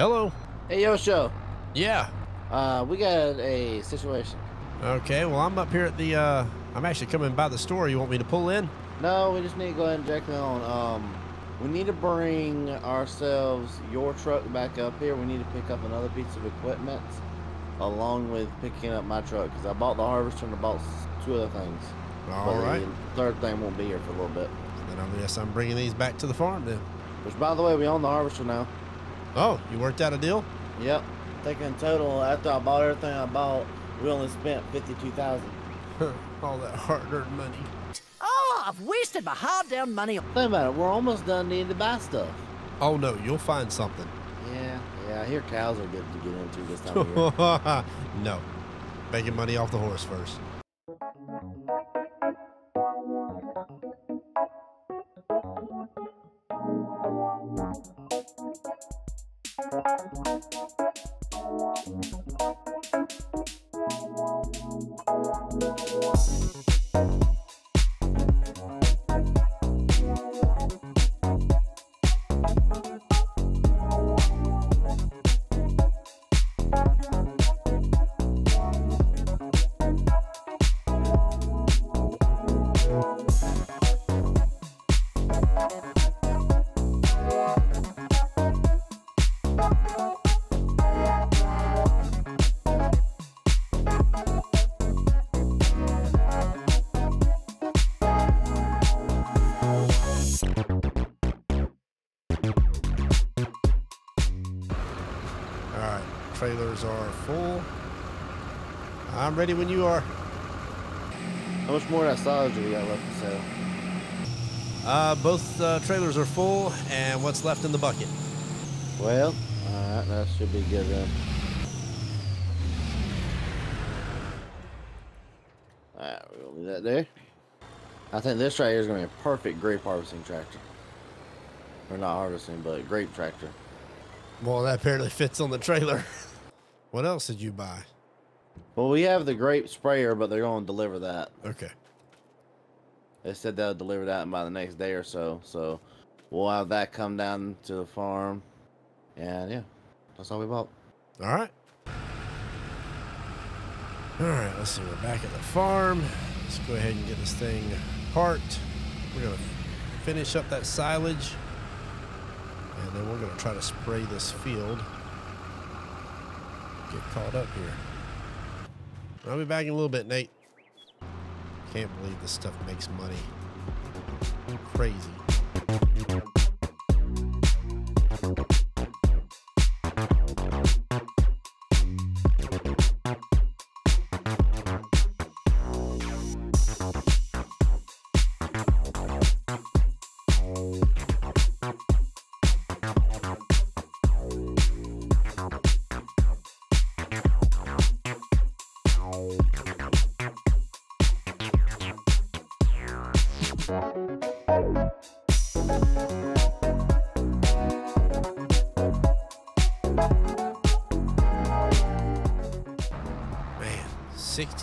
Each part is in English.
Hello. Hey, Yosho. Yeah. Uh, we got a situation. Okay. Well, I'm up here at the. Uh, I'm actually coming by the store. You want me to pull in? No, we just need to go ahead and directly on. Um, we need to bring ourselves your truck back up here. We need to pick up another piece of equipment along with picking up my truck because I bought the harvester and I bought two other things. All But right. The third thing won't be here for a little bit. Then I guess I'm bringing these back to the farm then. Which, by the way, we own the harvester now. Oh, you worked out a deal? Yep. I think in total, after I bought everything I bought, we only spent fifty-two thousand. All that hard-earned money. Oh, I've wasted my hard-earned money. Think about it. We're almost done needing to buy stuff. Oh no, you'll find something. Yeah, yeah. I hear cows are good to get into this time of year. no. Making money off the horse first. Trailers are full. I'm ready when you are. How much more of that silage do we got left to sell? Uh, both uh, trailers are full, and what's left in the bucket? Well, alright, that should be good then. Alright, we'll leave that there. I think this right here is going to be a perfect grape harvesting tractor. Or not harvesting, but grape tractor. Well, that apparently fits on the trailer. what else did you buy? Well, we have the grape sprayer, but they're going to deliver that. Okay. They said they'll deliver that by the next day or so. So we'll have that come down to the farm. And yeah, that's all we bought. All right. All right, let's see. We're back at the farm. Let's go ahead and get this thing parked. We're going to finish up that silage. And then we're going to try to spray this field. Get caught up here. I'll be back in a little bit, Nate. Can't believe this stuff makes money. Crazy.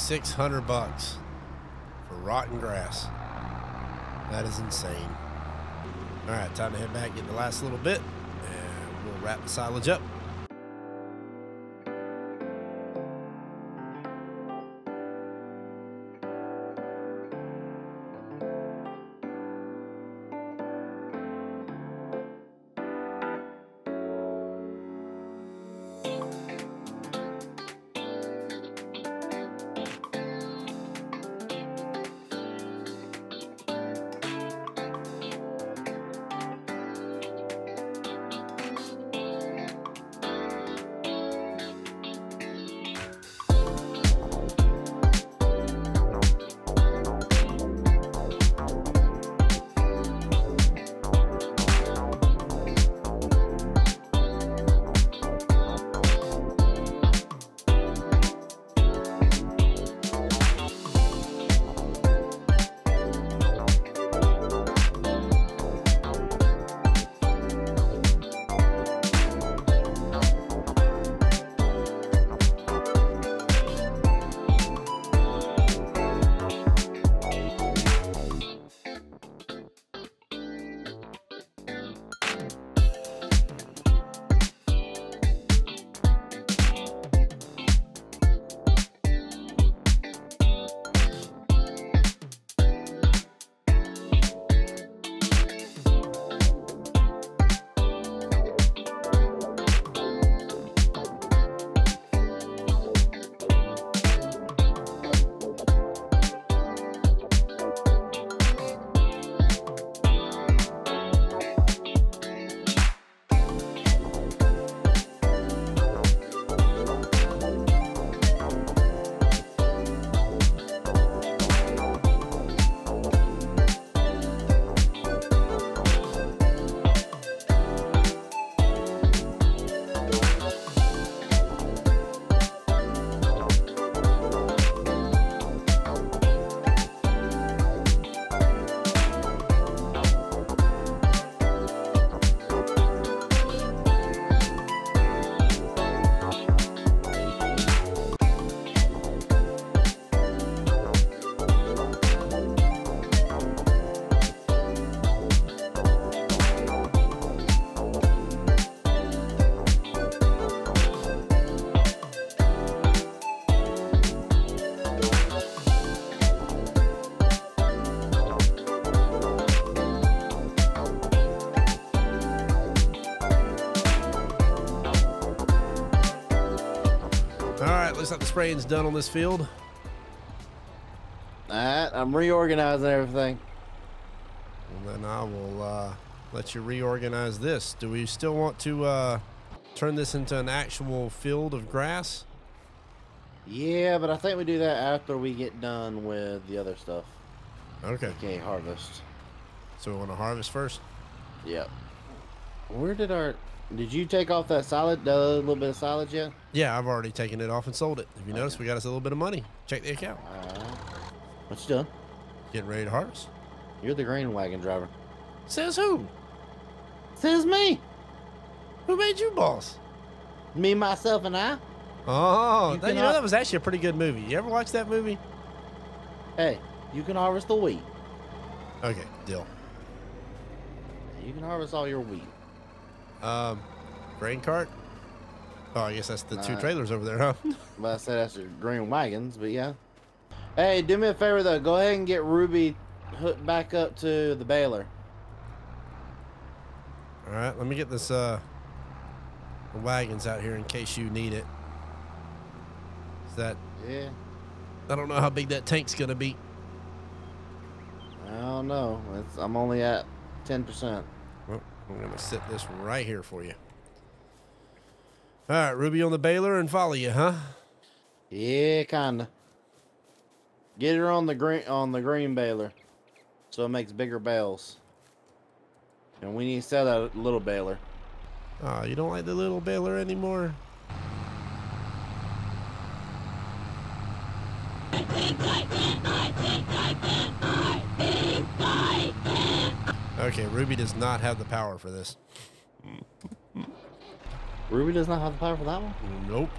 6600 bucks for rotten grass. That is insane. All right, time to head back, get the last little bit, and we'll wrap the silage up. Looks like the spraying's done on this field. Alright, I'm reorganizing everything. And then I will uh, let you reorganize this. Do we still want to uh, turn this into an actual field of grass? Yeah, but I think we do that after we get done with the other stuff. Okay. Okay, harvest. So we want to harvest first? Yep. Where did our... Did you take off that salad, the little bit of silage yet? Yeah, I've already taken it off and sold it. If you notice, we got us a little bit of money. Check the account. Alright. What you doing? Getting ready to harvest. You're the grain wagon driver. Says who? Says me. Who made you boss? Me, myself, and I. Oh, You that, you know that was actually a pretty good movie. You ever watch that movie? Hey, you can harvest the wheat. Okay, deal. You can harvest all your wheat. Um, grain cart. Oh, I guess that's the two trailers over there, huh? But I said that's your grain wagons, but yeah. Hey, do me a favor though. Go ahead and get Ruby hooked back up to the baler. All right, let me get this uh the wagons out here in case you need it. Is that Yeah. I don't know how big that tank's gonna be. I don't know. It's, I'm only at 10%. Well, I'm gonna sit this right here for you. All right, Ruby on the baler and follow you, huh? Yeah, kinda. Get her on the green on the green baler, so it makes bigger bales. And we need to sell that little baler. Oh, you don't like the little baler anymore? Okay, Ruby does not have the power for this. Ruby does not have the power for that one. Nope.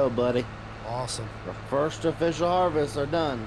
Go, buddy. Awesome. The first official harvests are done.